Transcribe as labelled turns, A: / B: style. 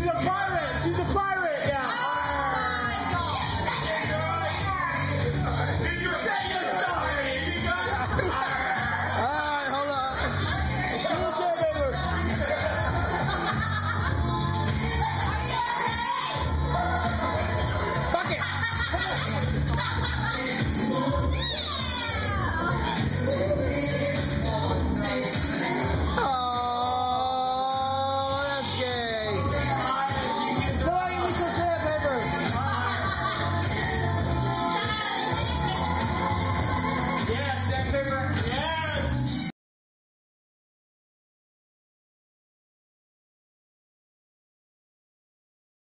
A: He's a pirate. He's a pirate now.